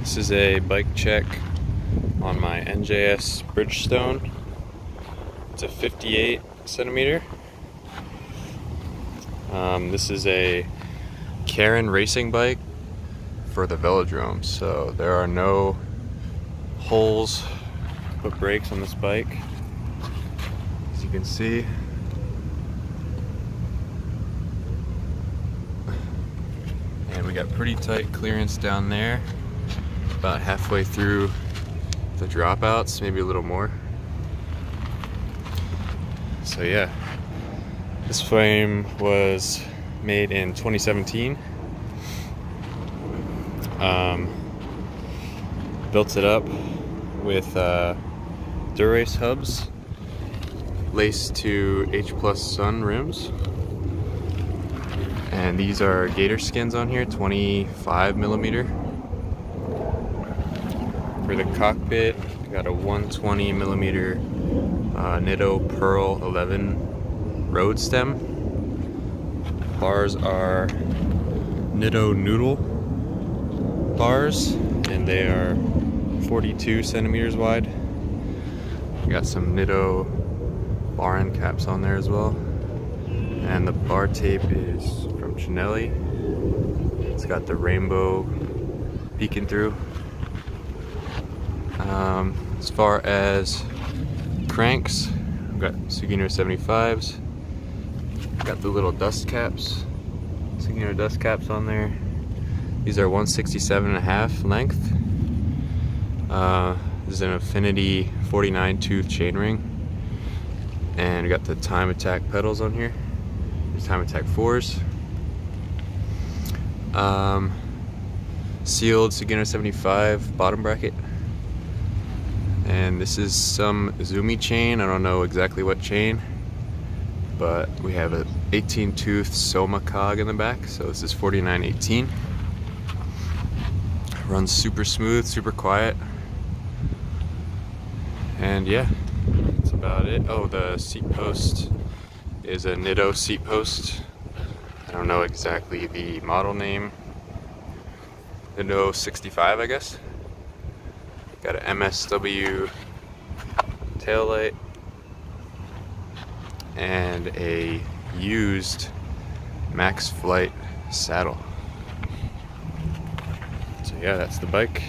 This is a bike check on my NJS Bridgestone. It's a 58 centimeter. Um, this is a keirin racing bike for the velodrome. So there are no holes put brakes on this bike. As you can see. And we got pretty tight clearance down there. About halfway through the dropouts, maybe a little more. So yeah, this frame was made in 2017. Um, built it up with uh, Dura-Ace hubs laced to H plus Son rims. And these are Gatorskins on here, 25 millimeter. For the cockpit, got a 120 millimeter uh, Nitto Pearl 11 road stem. Bars are Nitto Noodle bars, and they are 42 centimeters wide. Got some Nitto bar end caps on there as well. And the bar tape is from Cinelli. It's got the rainbow peeking through. Um, as far as cranks, we've got Sugino 75s. Got the little dust caps, Sugino dust caps on there. These are 167 and a half length. Uh, this is an Affinity 49 tooth chainring. And we got the Time Attack pedals on here. There's Time Attack 4s. Um, sealed Sugino 75 bottom bracket and this is some Izumi chain. I don't know exactly what chain but we have an 18 tooth Soma cog in the back so this is 4918 runs super smooth super quiet. And yeah that's about it. Oh the seat post is a Nitto seat post. I don't know exactly the model name. Nitto 65 I guess Got an MSW taillight and a used Max Flite saddle. So yeah, that's the bike.